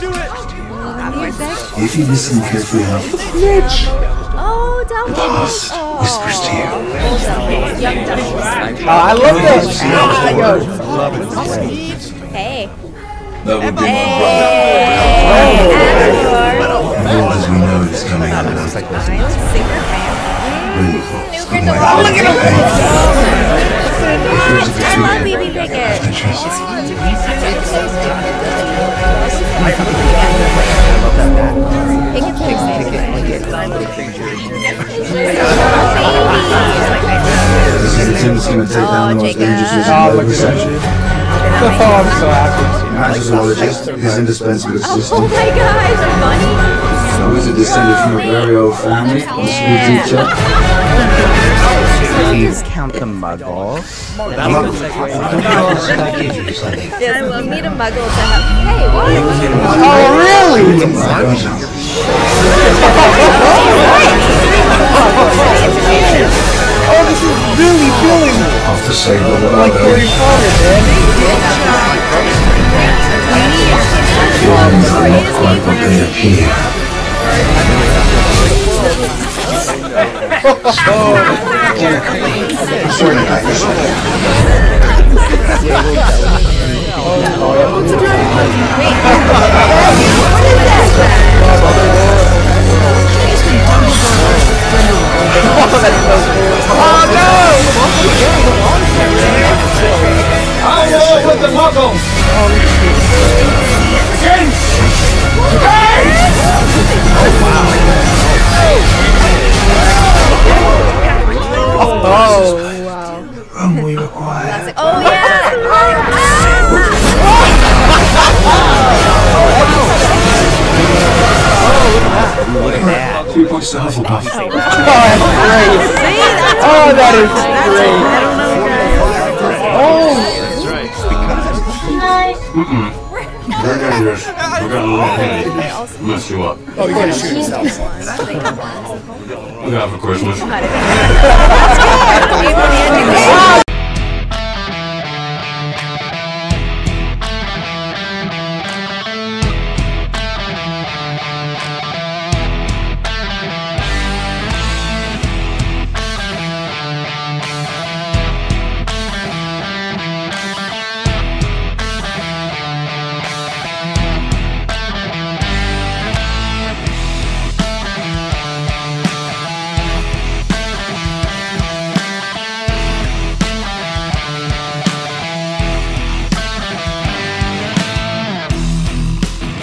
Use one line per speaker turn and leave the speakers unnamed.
do it!
If you listen carefully enough,
Oh, Dumbledore.
boss whispers to you.
Oh, I love this.
Hey.
That would be my
Hey.
brother. All as we know is coming up.
Super fan.
Really
New
close.
Grindelwald.
Oh my God.
I love BB Pickett. Pickett's
Tim's gonna take down the most
Oh,
of
look
the
at that. Oh, I'm so happy.
Not zoologist, his indispensable
Oh my a bunny.
So is it descended from a very old family? The school
Yeah.
teacher?
Please count the muggles.
Yes, you need a muggle to have. Hey, what?
Oh, really? Oh, this is really feeling
Off to save the world.
like Harry Potter, man.
Quite what they appear. Sorry,
Oh, wow.
Room we require.
Oh, yeah.
Three points to Hufflepuff.
Oh, that's great. Oh, that is great.
Very oh. dangerous. We're gonna let him mess you up.
Oh, you gotta shoot yourself.
Look out for Christmas.